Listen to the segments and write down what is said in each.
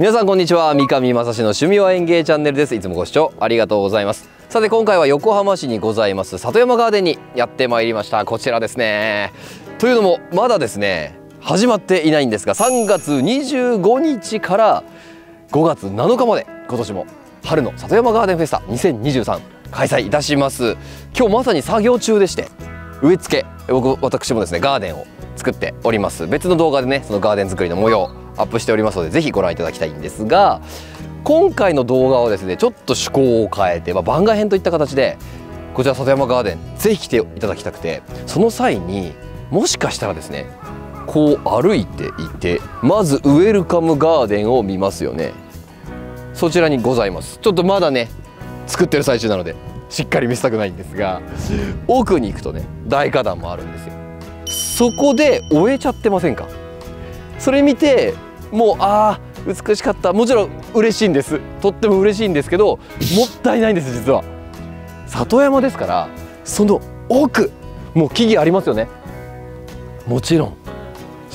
皆さんこんにちは。三上正史の趣味は園芸チャンネルです。いつもご視聴ありがとうございます。さて今回は横浜市にございます。里山ガーデンにやってまいりました。こちらですね。というのもまだですね始まっていないんですが3月25日から5月7日まで今年も春の里山ガーデンフェスタ2023開催いたします。今日まさに作業中でして植え付け僕私もですねガーデンを作っております。別の動画でねそのガーデン作りの模様アップしておりますのでぜひご覧いただきたいんですが今回の動画はですねちょっと趣向を変えて、まあ、番外編といった形でこちら里山ガーデンぜひ来ていただきたくてその際にもしかしたらですねこう歩いていてまずウェルカムガーデンを見ますよね。そちらにございます。ちょっとまだね作ってる最中なのでしっかり見せたくないんですが奥に行くとね大花壇もあるんですよ。そこで終えちゃってませんか？それ見てもうああ美しかった。もちろん嬉しいんです。とっても嬉しいんですけどもったいないんです実は。里山ですからその奥もう木々ありますよね。もちろん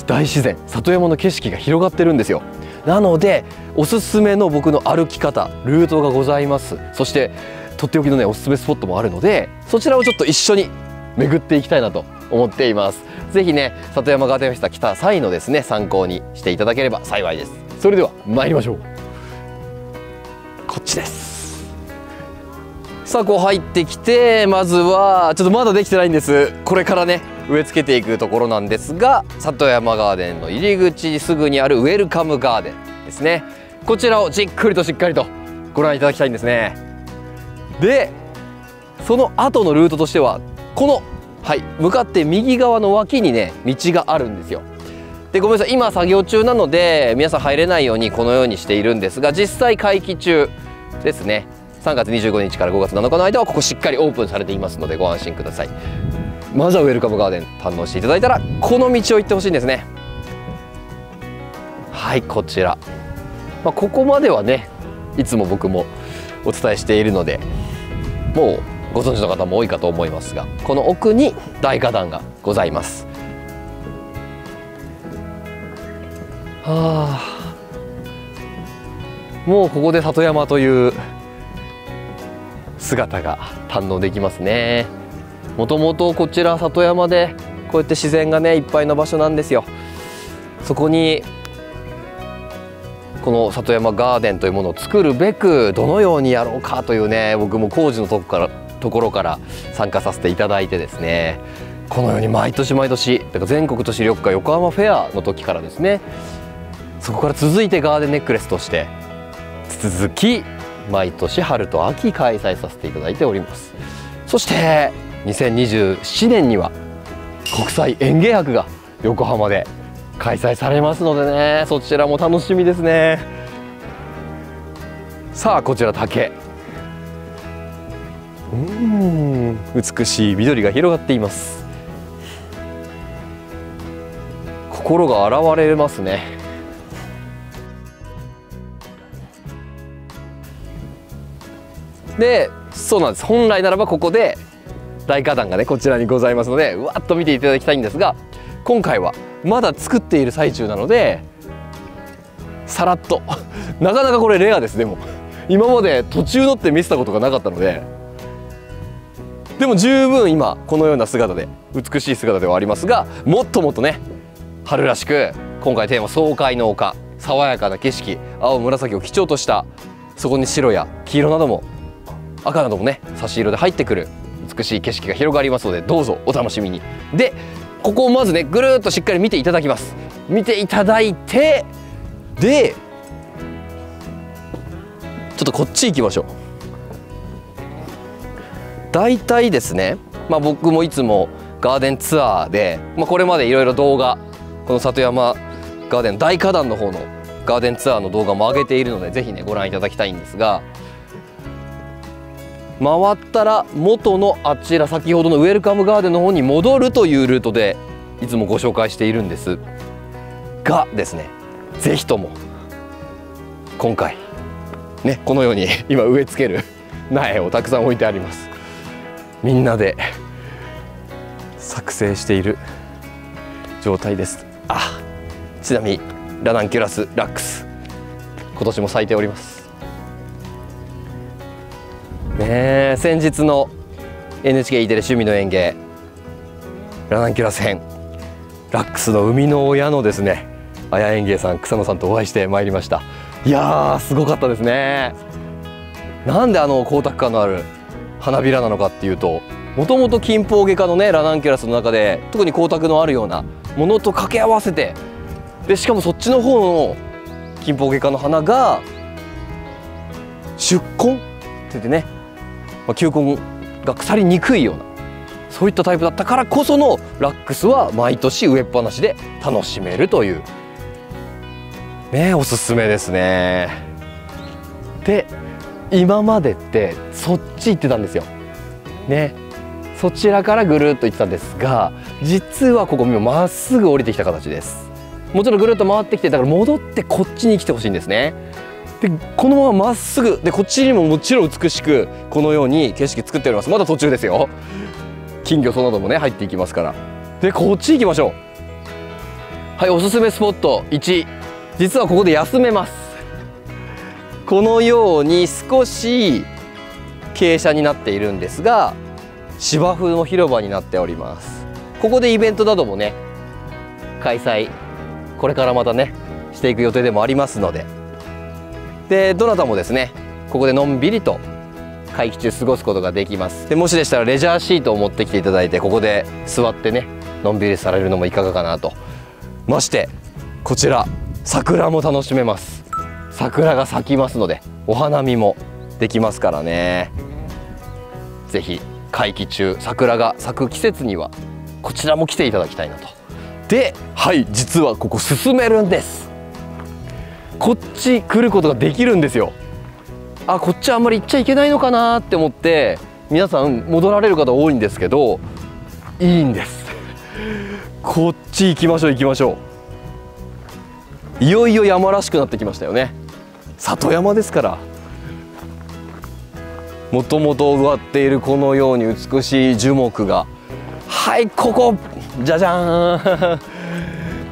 大自然里山の景色が広がってるんですよ。なのでおすすめの僕の歩き方ルートがございます。そしてとっておきのねおすすめスポットもあるのでそちらをちょっと一緒に巡っていきたいなと思っています。ぜひね里山ガーデンフェスタ来た際のですね参考にしていただければ幸いです。それでは参りましょう。こっちです。さあこう入ってきてまずはちょっとまだできてないんです。これからね植え付けていくところなんですが里山ガーデンの入り口すぐにあるウェルカムガーデンですね。こちらをじっくりとしっかりとご覧いただきたいんですね。でその後のルートとしてはこのはい向かって右側の脇にね道があるんですよ。でごめんなさい今作業中なので皆さん入れないようにこのようにしているんですが実際会期中ですね。3月25日から5月7日の間はここしっかりオープンされていますのでご安心ください。まずはウェルカムガーデン堪能していただいたらこの道を行ってほしいんですね。はいこちら、まあ、ここまではねいつも僕もお伝えしているのでもうご存知の方も多いかと思いますがこの奥に大花壇がございます。はあ。もうここで里山という姿が堪能できますね。もともとこちら里山でこうやって自然がねいっぱいの場所なんですよ。そこにこの里山ガーデンというものを作るべくどのようにやろうかというね僕も工事のとこからところから参加させていただいてですね。このように毎年毎年だか全国都市緑化横浜フェアの時からですね。そこから続いてガーデンネックレスとして続き毎年春と秋開催させていただいております。そして2027年には国際園芸博が横浜で開催されますのでね。そちらも楽しみですね。さあこちら竹。うん。美しい緑が広がっています。心が現れますね。でそうなんです。本来ならばここで大花壇がねこちらにございますのでわっと見ていただきたいんですが今回はまだ作っている最中なのでさらっと。なかなかこれレアです。でも今まで途中乗って見せたことがなかったのででも十分今このような姿で美しい姿ではありますがもっともっとね春らしく今回テーマ爽快の丘爽やかな景色青紫を基調としたそこに白や黄色なども赤などもね差し色で入ってくる美しい景色が広がりますのでどうぞお楽しみに。でここをまずねぐるっとしっかり見ていただきます。見ていただいてでちょっとこっち行きましょう。大体ですねまあ僕もいつもガーデンツアーで、まあ、これまでいろいろ動画この里山ガーデン大花壇の方のガーデンツアーの動画も上げているのでぜひねご覧いただきたいんですが回ったら元のあちら先ほどのウェルカムガーデンの方に戻るというルートでいつもご紹介しているんです。がですね是非とも今回ねこのように今植え付ける苗をたくさん置いてあります。みんなで作成している状態です。あちなみにラナンキュラスラックス今年も咲いております。ねえ先日の NHK テレ趣味の園芸ラナンキュラス編ラックスの生みの親のですね綾園芸さん草野さんとお会いしてまいりました。いやーすごかったですね。なんであの光沢感のある花びらなのかっていうともともと近方外科のねラナンキュラスの中で特に光沢のあるようなものと掛け合わせてでしかもそっちの方の近方外科の花が出根って言ってね、ま、球根が腐りにくいようなそういったタイプだったからこそのラックスは毎年植えっぱなしで楽しめるという。ねおすすめですね。で今までってそっち行ってたんですよ。ね。そちらからぐるっと行ってたんですが実はここまっすぐ降りてきた形です。もちろんぐるっと回ってきてだから戻ってこっちに来てほしいんですね。でこのまままっすぐでこっちにももちろん美しくこのように景色作っております。まだ途中ですよ。金魚そなどもね入っていきますから。でこっち行きましょう。はいおすすめスポット1実はここで休めます。このように少し傾斜になっているんですが芝生の広場になっております。ここでイベントなどもね開催これからまたねしていく予定でもありますので。でどなたもですねここでのんびりと会期中過ごすことができます。でもしでしたらレジャーシートを持ってきていただいてここで座ってねのんびりされるのもいかがかなと。ましてこちら桜も楽しめます。桜が咲きますのでお花見もできますからね。是非会期中桜が咲く季節にはこちらも来ていただきたいなと。ではい実はここ進めるんです。こっち来ることができるんですよ。あこっちあんまり行っちゃいけないのかなって思って皆さん戻られる方多いんですけどいいんです。こっち行きましょう行きましょう。いよいよ山らしくなってきましたよね。里山ですから。もともと植わっているこのように美しい樹木が。はいここ。じゃじゃーん。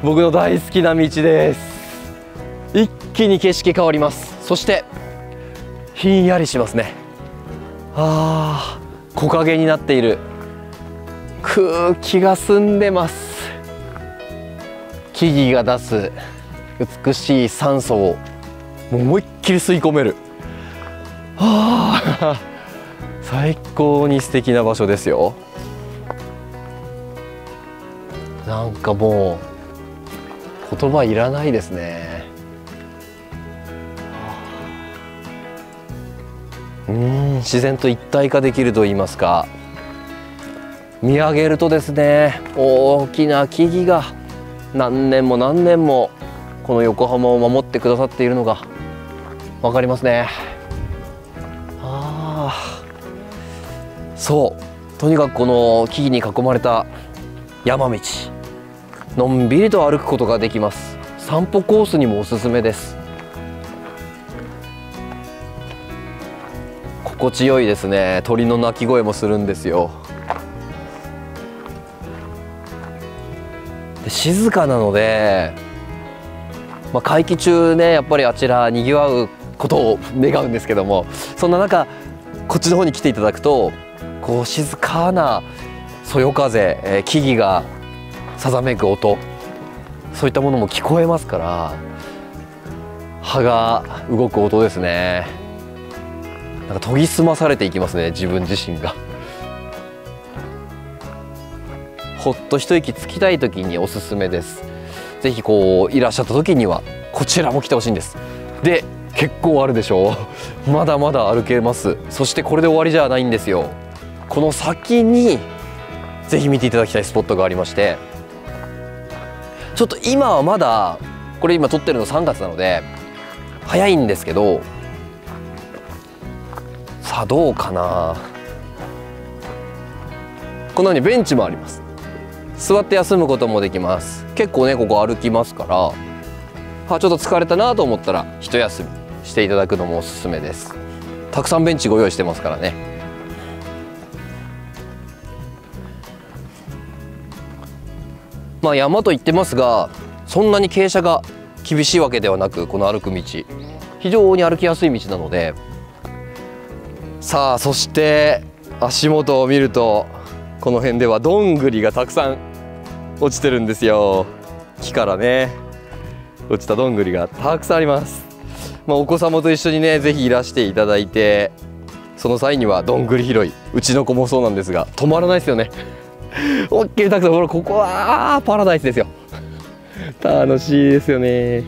僕の大好きな道です。一気に景色変わります。そしてひんやりしますね。あー木陰になっている。空気が澄んでます。木々が出す美しい酸素を。もう思いっきり吸い込める。はあ。最高に素敵な場所ですよ。なんかもう言葉いらないですね。自然と一体化できると言いますか。見上げるとですね大きな木々が何年も何年もこの横浜を守ってくださっているのが分かりますね。ああそう。とにかくこの木々に囲まれた山道。のんびりと歩くことができます。散歩コースにもおすすめです。心地よいですね。鳥の鳴き声もするんですよ。で静かなので、まあ、会期中ねやっぱりあちらにぎわうことを願うんですけどもそんな中こっちの方に来ていただくとこう静かなそよ風、え、木々がさざめく音そういったものも聞こえますから葉が動く音ですね。なんか研ぎ澄まされていきますね自分自身が。ほっと一息つきたい時におすすめです。ぜひこういらっしゃった時にはこちらも来てほしいんです。で結構あるでしょ。うまだまだ歩けます。そしてこれで終わりじゃないんですよ。この先にぜひ見ていただきたいスポットがありまして。ちょっと今はまだこれ今撮ってるの3月なので早いんですけどさあどうかな。このようにベンチもあります。座って休むこともできます。結構ねここ歩きますから。あちょっと疲れたなと思ったら一休み。していただくのもおすすめです。たくさんベンチご用意してますからね。まあ山と言ってますがそんなに傾斜が厳しいわけではなくこの歩く道。非常に歩きやすい道なので。さあそして足元を見るとこの辺ではどんぐりがたくさん落ちてるんですよ。木からね。落ちたどんぐりがたくさんあります。まあ、お子様と一緒にねぜひいらしていただいてその際にはどんぐり拾い。うちの子もそうなんですが止まらないですよね。オッケーたくさんほらここはパラダイスですよ。楽しいですよね。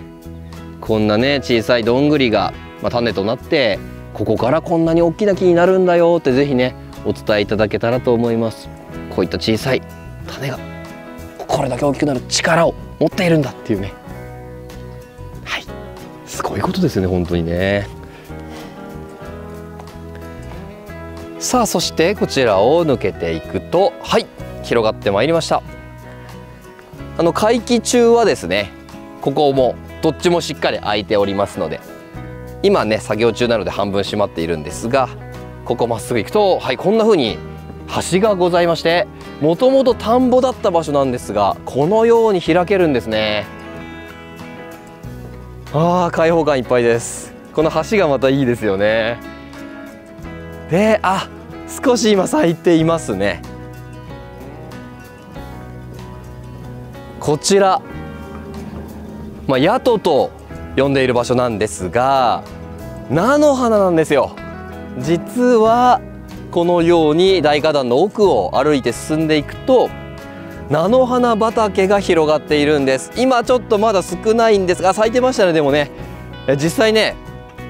こんなね小さいどんぐりが、まあ、種となってここからこんなに大きな木になるんだよってぜひねお伝えいただけたらと思います。こういった小さい種がこれだけ大きくなる力を持っているんだっていうね。すごいことですよね本当にね。さあそしてこちらを抜けていくとはい広がってまいりました。あの会期中はですねここもどっちもしっかり開いておりますので今ね作業中なので半分閉まっているんですがここまっすぐ行くとはいこんな風に橋がございましてもともと田んぼだった場所なんですがこのように開けるんですね。あー開放感いっぱいです。この橋がまたいいですよね。であ少し今咲いていますね。こちら、まあ、ヤトと呼んでいる場所なんですが菜の花なんですよ。実はこのように大花壇の奥を歩いて進んでいくと菜の花畑が広がっているんです。今ちょっとまだ少ないんですが咲いてましたねでもね。実際ね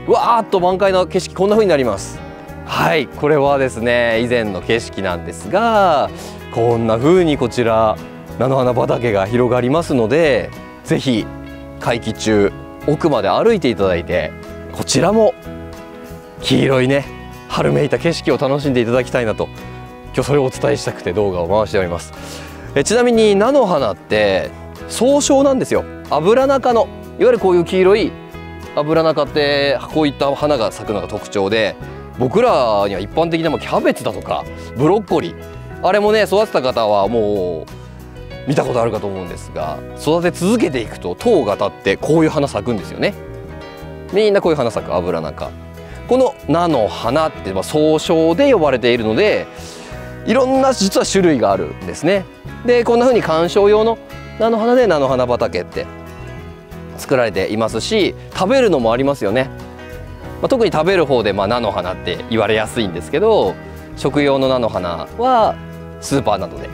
わーっと満開の景色こんな風になります。はいこれはですね以前の景色なんですがこんな風にこちら菜の花畑が広がりますのでぜひ会期中奥まで歩いていただいてこちらも黄色いね春めいた景色を楽しんでいただきたいなと今日それをお伝えしたくて動画を回しております。えちなみに菜の花って総称なんですよ。アブラナ科のいわゆるこういう黄色いアブラナ科ってこういった花が咲くのが特徴で僕らには一般的なキャベツだとかブロッコリーあれもね育てた方はもう見たことあるかと思うんですが育て続けていくと糖が立ってこういう花咲くんですよね。みんなこういう花咲くアブラナ科この菜の花って総称で呼ばれているのでいろんな実は種類があるんですね。でこんな風に観賞用の菜の花で菜の花畑って作られていますし食べるのもありますよね、まあ、特に食べる方でまあ菜の花って言われやすいんですけど食用の菜の花はスーパーなどで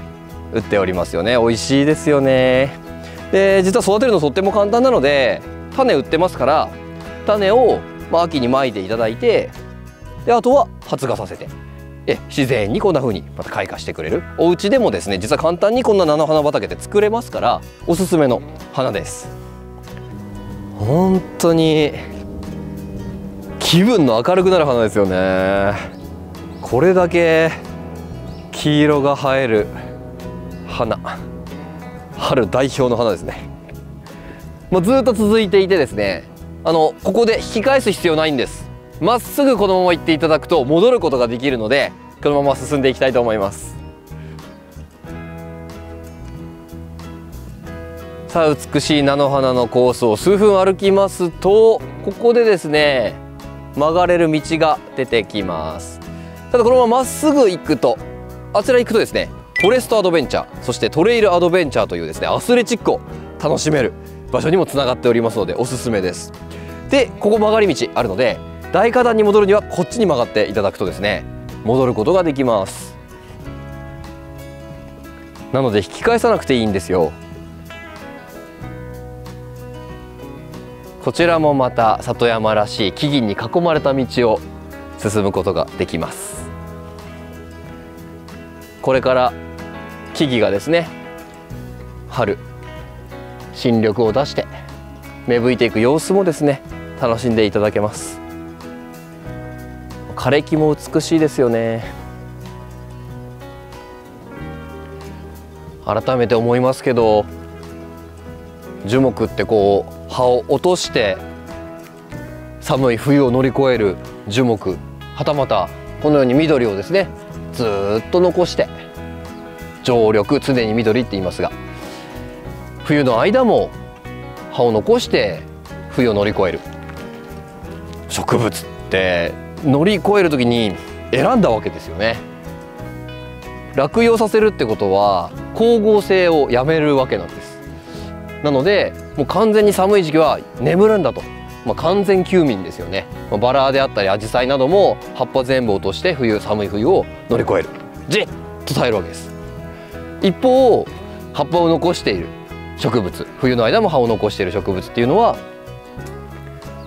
売っておりますよね。美味しいですよね。で実は育てるのとっても簡単なので種売ってますから種をま秋にまいていただいてであとは発芽させてえ自然にこんな風にまた開花してくれる。お家でもですね実は簡単にこんな菜の花畑で作れますからおすすめの花です。本当に気分の明るくなる花ですよね。これだけ黄色が映える花。春代表の花ですね。もうずっと続いていてですねあのここで引き返す必要ないんです。まっすぐこのまま行っていただくと戻ることができるのでこのまま進んでいきたいと思います。さあ美しい菜の花のコースを数分歩きますとここでですね曲がれる道が出てきます。ただこのまままっすぐ行くとあちら行くとですねフォレストアドベンチャーそしてトレイルアドベンチャーというですねアスレチックを楽しめる場所にもつながっておりますのでおすすめです。でここ曲がり道あるので大花壇に戻るにはこっちに曲がっていただくとですね戻ることができます。なので引き返さなくていいんですよ。こちらもまた里山らしい木々に囲まれた道を進むことができます。これから木々がですね春新緑を出して芽吹いていく様子もですね楽しんでいただけます。枯れ木も美しいですよね。改めて思いますけど樹木ってこう葉を落として寒い冬を乗り越える樹木はたまたこのように緑をですねずっと残して常緑常に緑って言いますが冬の間も葉を残して冬を乗り越える。植物って乗り越える時に選んだわけですよね。落葉させるってことは光合成をやめるわけなんです。なのでもう完全に寒い時期は眠るんだと、まあ、完全休眠ですよね、まあ、バラであったりアジサイなども葉っぱ全部落として冬寒い冬を乗り越える。じっと耐えるわけです。一方葉っぱを残している植物。冬の間も葉を残している植物っていうのは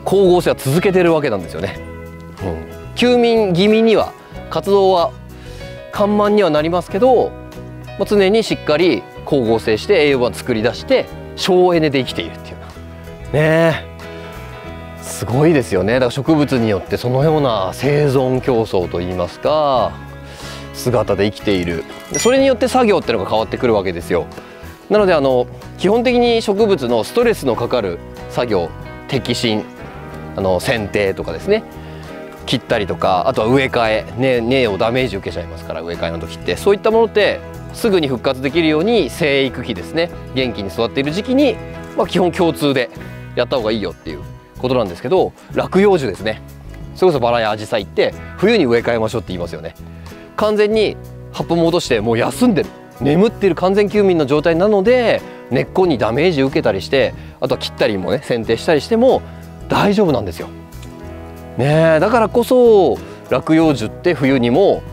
光合成は続けてるわけなんですよね、休眠気味には活動は緩慢にはなりますけど、ま、常にしっかり光合成して栄養を作り出して省エネで生きているっていう。ねすごいですよね。だから植物によってそのような生存競争といいますか姿で生きている。それによって作業っていうのが変わってくるわけですよ。なのであの基本的に植物のストレスのかかる作業摘心あの剪定とかですね。切ったりとかあとは植え替え根、根をダメージ受けちゃいますから植え替えの時って。そういったものってすぐに復活できるように生育期ですね。元気に育っている時期に、まあ、基本共通でやった方がいいよっていうことなんですけど落葉樹ですね。それこそバラやアジサイって冬に植え替えましょうって言いますよね。完全に葉っぱも落としてもう休んでる。眠ってる完全休眠の状態なので根っこにダメージ受けたりしてあとは切ったりもね剪定したりしても大丈夫なんですよ。ねだからこそ落葉樹って冬にも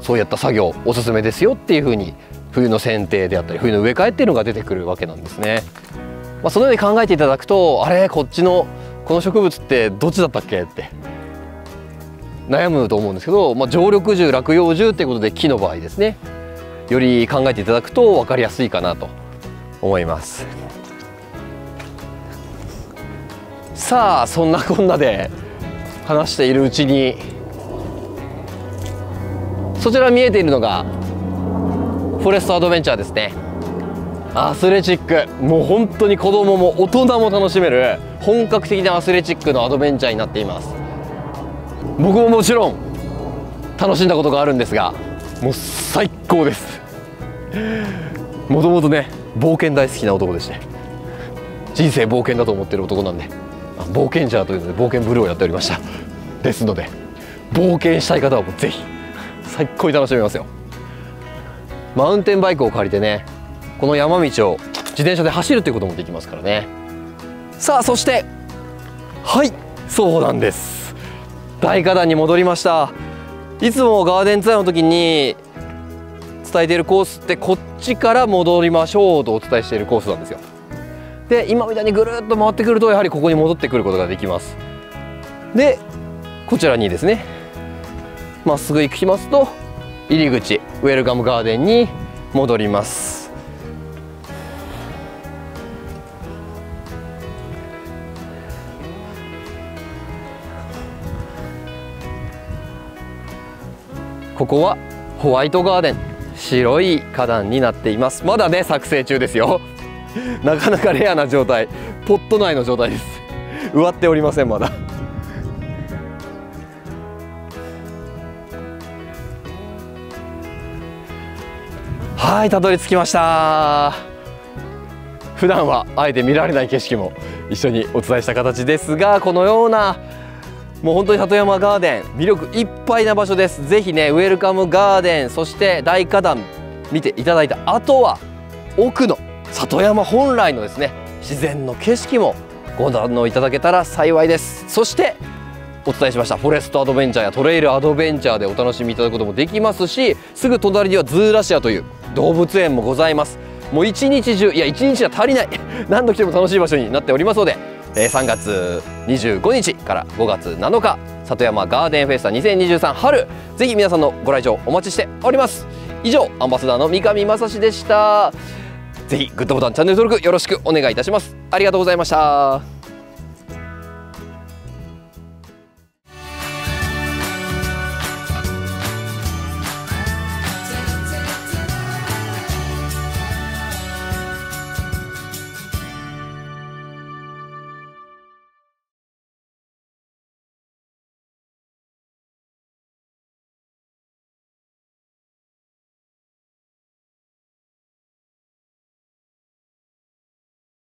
そういった作業おすすめですよっていうふうに冬の剪定であったり冬の植え替えっていうのが出てくるわけなんですね。まあ、そのように考えていただくとあれこっちのこの植物ってどっちだったっけって悩むと思うんですけど、まあ、常緑樹落葉樹っていうことで木の場合ですねより考えていただくと分かりやすいかなと思いますさあそんなこんなで話しているうちにそちら見えているのがフォレストアドベンチャーですね。アスレチック。もう本当に子供も大人も楽しめる本格的なアスレチックのアドベンチャーになっています。僕ももちろん楽しんだことがあるんですがもう最高です。もともとね冒険大好きな男でして。人生冒険だと思ってる男なんで。冒険者というので冒険ブルーをやっておりました。ですので冒険したい方はもうぜひ最高に楽しめますよ。マウンテンバイクを借りてねこの山道を自転車で走るということもできますからね。さあそしてはいそうなんです。大花壇に戻りました。いつもガーデンツアーの時に伝えているコースってこっちから戻りましょうとお伝えしているコースなんですよ。で今みたいにぐるっと回ってくるとやはりここに戻ってくることができます。でこちらにですねまっすぐ行きますと入り口ウェルカムガーデンに戻ります。ここはホワイトガーデン。白い花壇になっています。まだね作成中ですよ。なかなかレアな状態。ポット内の状態です。植わっておりませんまだ。はいたどり着きました。普段はあえて見られない景色も一緒にお伝えした形ですがこのようなもう本当に里山ガーデン魅力いっぱいな場所です。ぜひねウェルカムガーデンそして大花壇見ていただいた後は奥の里山本来のですね自然の景色もご堪能いただけたら幸いです。そしてお伝えしましたフォレストアドベンチャーやトレイルアドベンチャーでお楽しみいただくこともできますしすぐ隣にはズーラシアという動物園もございます。もう一日中いや一日じゃ足りない。何度来ても楽しい場所になっておりますので3月25日から5月7日里山ガーデンフェスタ2023春ぜひ皆さんのご来場お待ちしております。以上アンバサダーの三上正史でした。ぜひグッドボタンチャンネル登録よろしくお願いいたします。ありがとうございました。